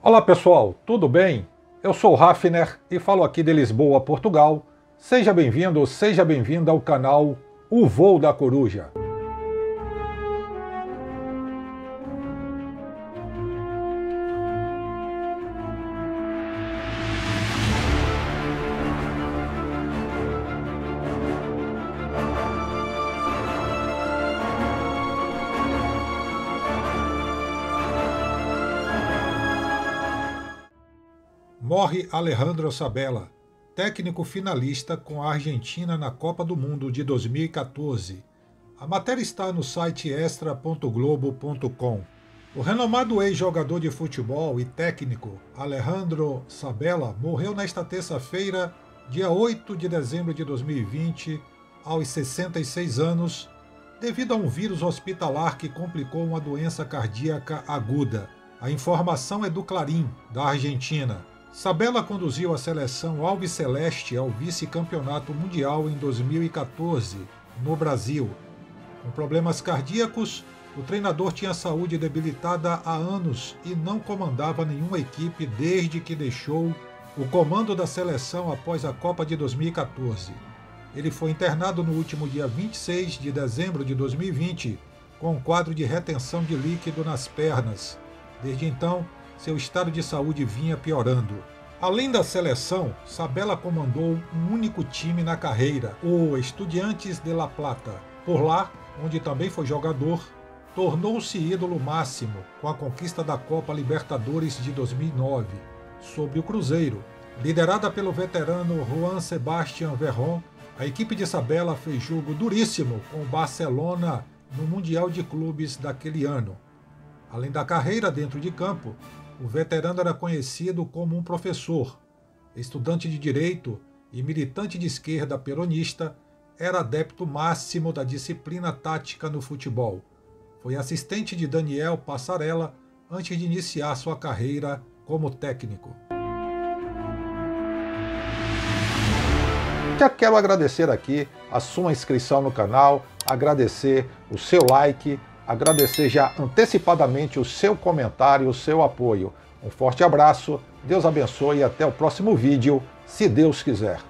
Olá pessoal, tudo bem? Eu sou Raffner e falo aqui de Lisboa, Portugal. Seja bem-vindo, seja bem-vinda ao canal O Voo da Coruja. Morre Alejandro Sabella, técnico finalista com a Argentina na Copa do Mundo de 2014. A matéria está no site extra.globo.com. O renomado ex-jogador de futebol e técnico Alejandro Sabella morreu nesta terça-feira, dia 8 de dezembro de 2020, aos 66 anos, devido a um vírus hospitalar que complicou uma doença cardíaca aguda. A informação é do Clarim, da Argentina. Sabella conduziu a seleção alviceleste ao vice-campeonato mundial em 2014, no Brasil. Com problemas cardíacos, o treinador tinha saúde debilitada há anos e não comandava nenhuma equipe desde que deixou o comando da seleção após a Copa de 2014. Ele foi internado no último dia 26 de dezembro de 2020 com um quadro de retenção de líquido nas pernas. Desde então, seu estado de saúde vinha piorando. Além da seleção, Sabella comandou um único time na carreira, o Estudiantes de La Plata. Por lá, onde também foi jogador, tornou-se ídolo máximo com a conquista da Copa Libertadores de 2009 sobre o Cruzeiro. Liderada pelo veterano Juan Sebastián Verón, a equipe de Sabella fez jogo duríssimo com o Barcelona no Mundial de Clubes daquele ano. Além da carreira dentro de campo, o veterano era conhecido como um professor. Estudante de direito e militante de esquerda peronista, era adepto máximo da disciplina tática no futebol. Foi assistente de Daniel Passarella antes de iniciar sua carreira como técnico. Já quero agradecer aqui a sua inscrição no canal, agradecer o seu like, agradecer já antecipadamente o seu comentário, o seu apoio. Um forte abraço, Deus abençoe e até o próximo vídeo, se Deus quiser.